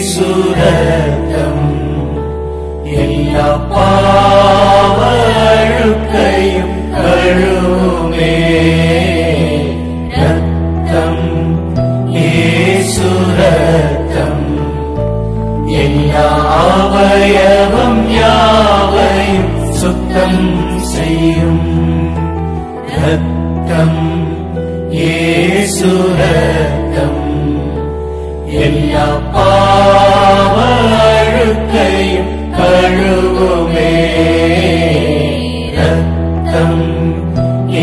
சுரத்தம் எல்லா பாவழுக்கையும் கழுவுமே. ரத்தம் ஏசுரத்தம். எல்லா அவயவம் யாவையும் சுத்தம் செய்யும். ரத்தம் ஏசுரத்தம். எல்லா பாவ அழுக்கையும் கழுவுமே ரத்தம்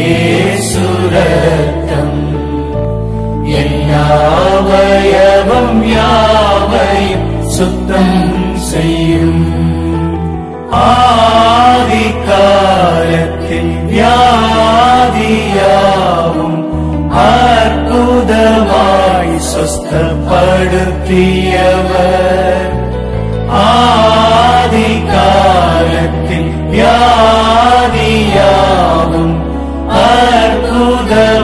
ஏசுரத்தம் எல்லாவயவம் யாவையும் சுத்தம் செய்யும். ஆதி சொஸ்தப்படுத்தியவர் ஆதி காலத்தில் வியாதியாவும் அற்புதமாய்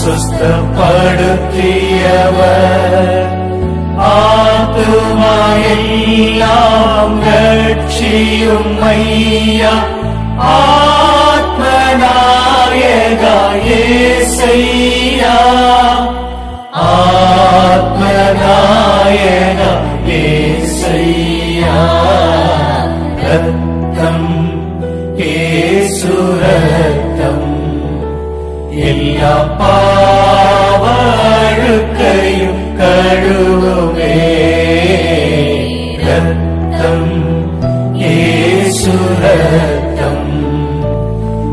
சுஸ்தப்படுத்தியவர். ஆத்துமாயெல்லாம் ரட்சியும் ஐயா ஆத்மநாயகாயே செய்யா ஆத்மநாயகா ஏசையா ரத்தம் ஏசுரத்தம். எல்லா பாவழுக்கையும் கழுவுமே. ரத்தம் ஏசுரத்தம்.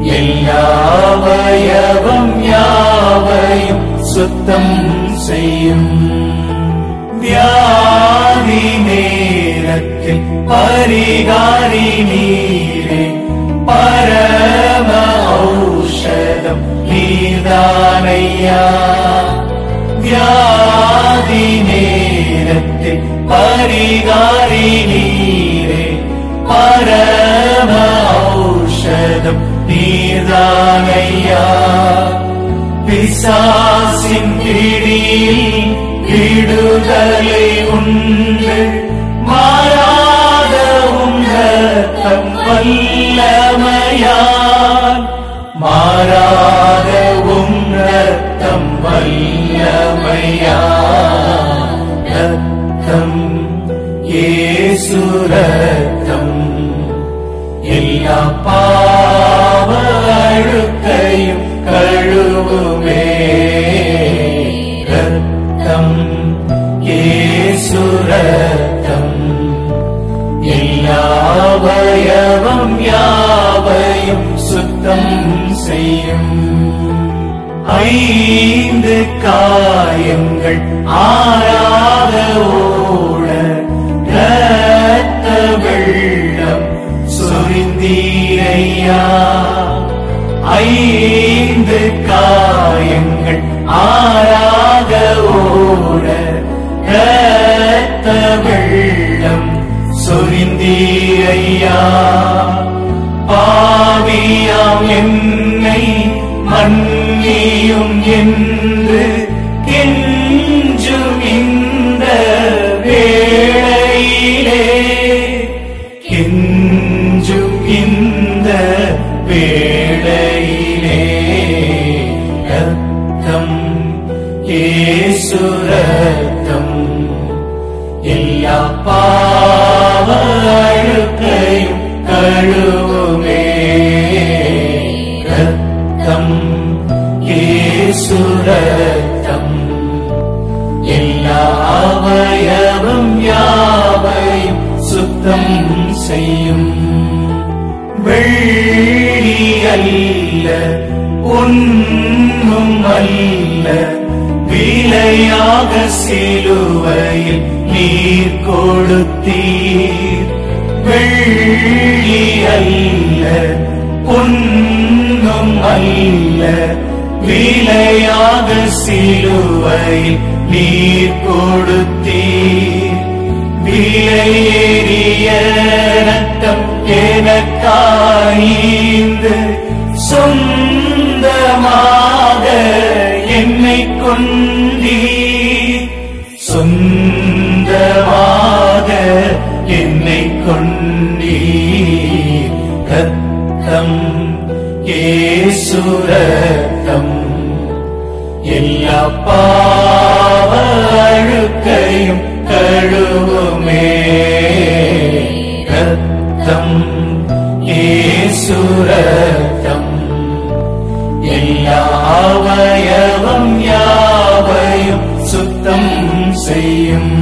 எல்லாவயவம் யாவையும் சுத்தம் செய்யும். வியாதி நேரத்தில் பரிகாரி நீரே. பரம ஔஷதம் நீர்தானையா. வியாதி நேரத்தில் பரிகாரி நீரே. பரம ஔஷதம் நீர்தானையா. பிசாசின் பிடியில் விடுதலை உண்டு. மாறாத உங்கத்தம் வல்லமையால் மாறாத உங்கத்தம் வல்லமையால் ரத்தம் ஏசு எல்லா பாவ அழுக்கையும் கழுவுமே. ரத்தம் ஏசு ரத்தம். எல்லாவயவம் யாவையும் சுத்தம் செய்யும். ஐந்து காயங்கள் ஆறாத ஓட ரத்த வெள்ளம் சொரிந்தீரையா? ஐந்து காயங்கள் ஆறா ஐயா பாவியாம் என்னை மன்னியும் என்று கெஞ்சும் இந்த வேளையிலே. கெஞ்சும் இந்த வேளையிலே. ரத்தம் ஏசுரத்தம் எல்லா பா செய்யும் வெள்ளி அல்ல பொன்னும் அல்ல விலையாக சிலுவையில் நீர் கொடுத்தீர். வெள்ளி அல்ல பொன்னும் அல்ல விலையாக சிலுவையில் நீர் கொடுத்தீர். விலையே எனக்காய்ந்து சொந்தமாக என்னை கொண்டீர். சொந்தமாக என்னை கொண்டீர். ரத்தம் ஏசுரத்தம் எல்லா பாவ அழுக்கையும் கழுவுமே ரத்தம் ஏசுரத்தம் எல்லா அவயவம் யாவையும் சுத்தம் செய்யும்